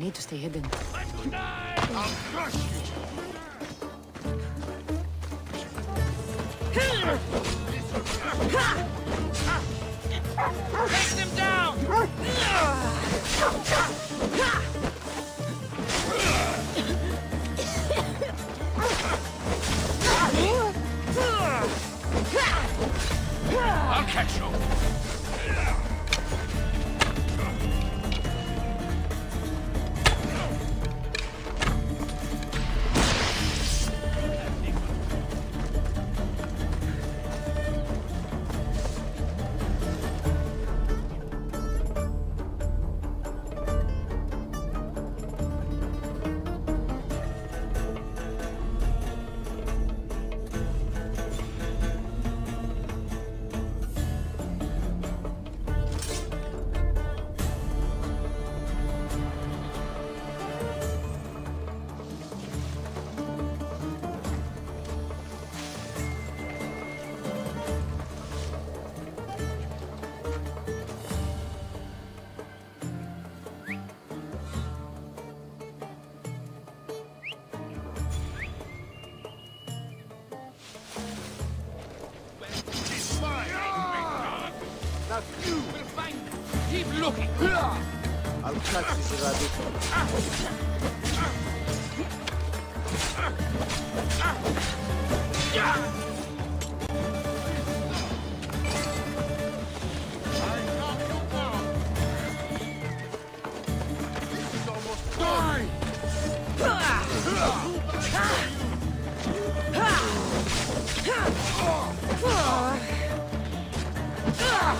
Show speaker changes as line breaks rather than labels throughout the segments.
need to stay hidden.
I'll crush you will find them! Keep looking!
I'll catch this rabbit.
I knock you down! This is almost done! Do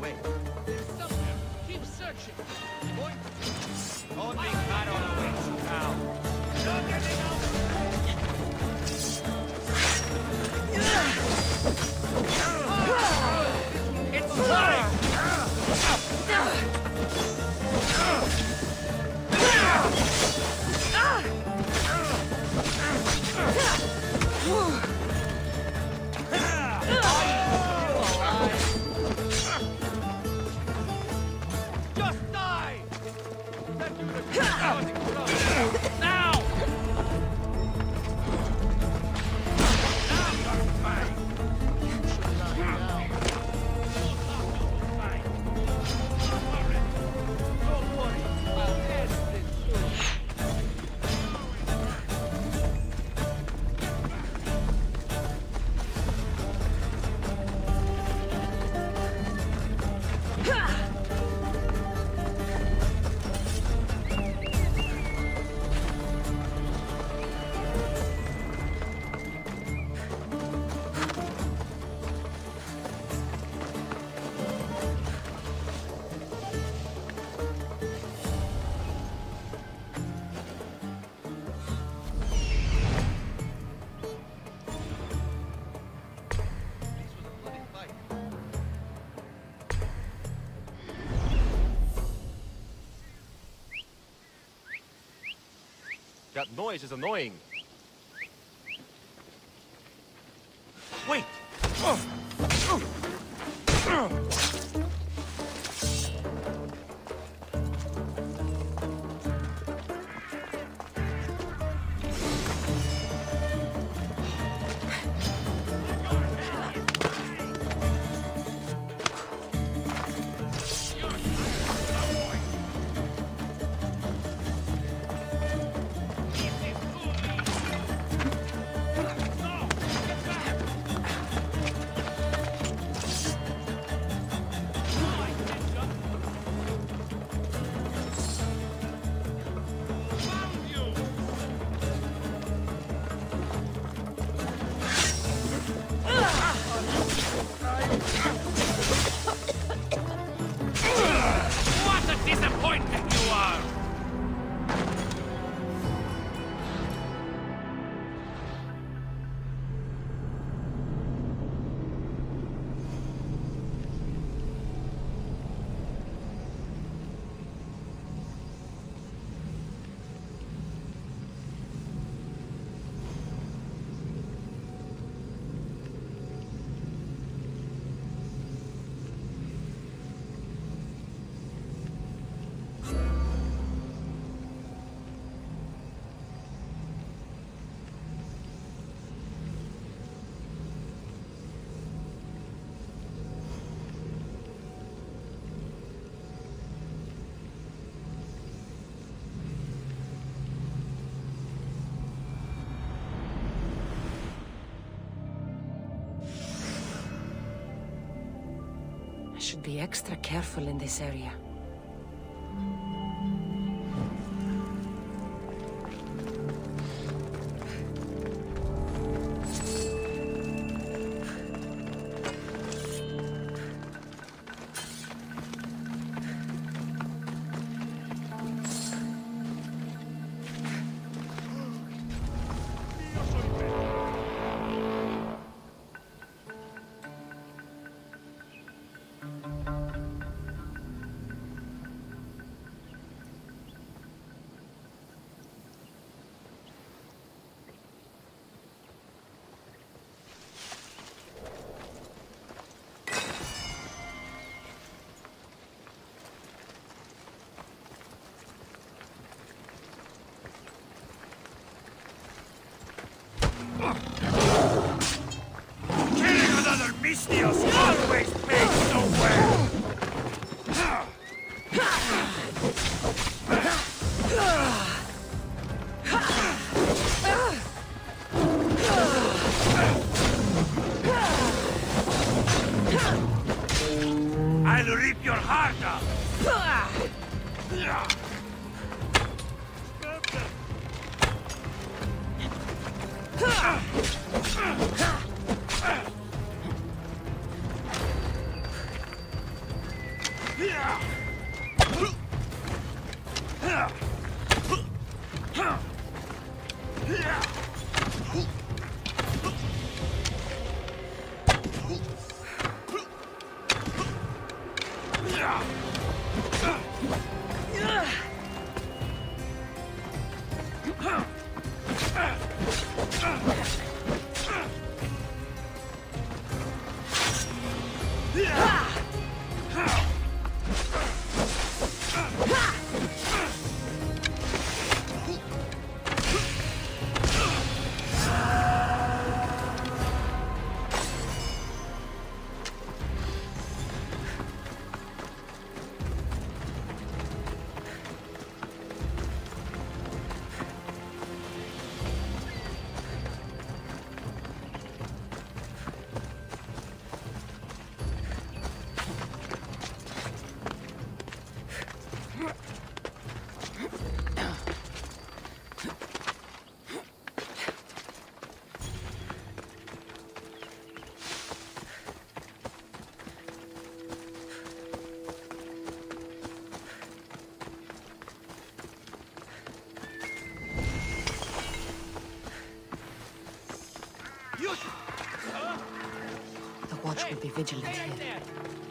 way.
Somewhere. Keep searching.
That noise is annoying.
Be extra careful in this area.
Another
watch will be vigilant here.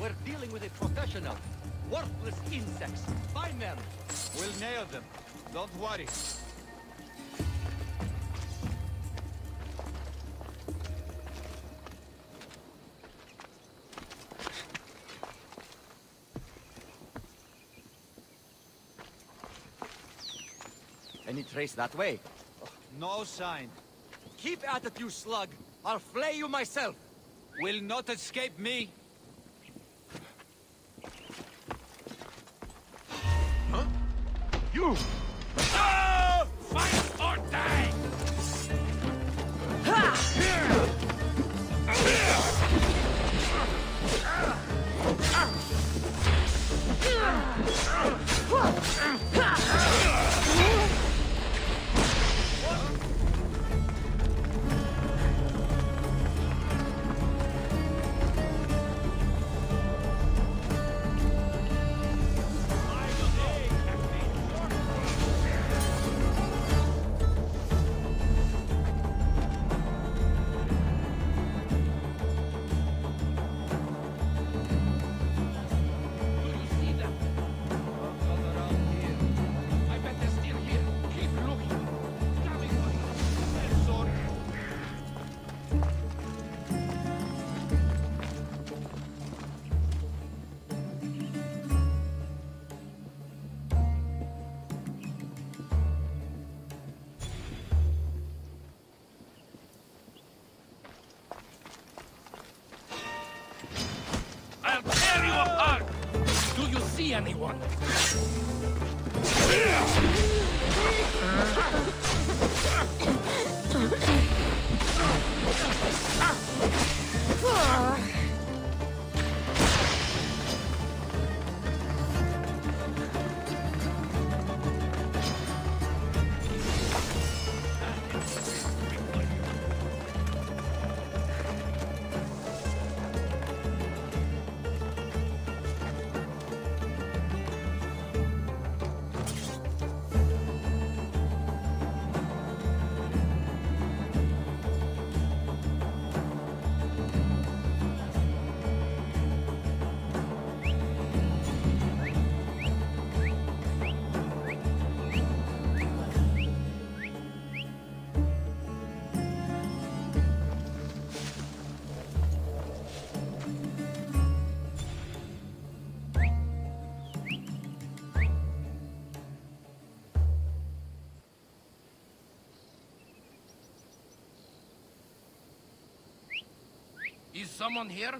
We're dealing with a professional. Worthless insects. Find them.
We'll nail them. Don't worry.
Any trace that way?
No sign.
Keep at it, you slug. I'll flay you myself.
Will not escape me.
See anyone. Is someone here?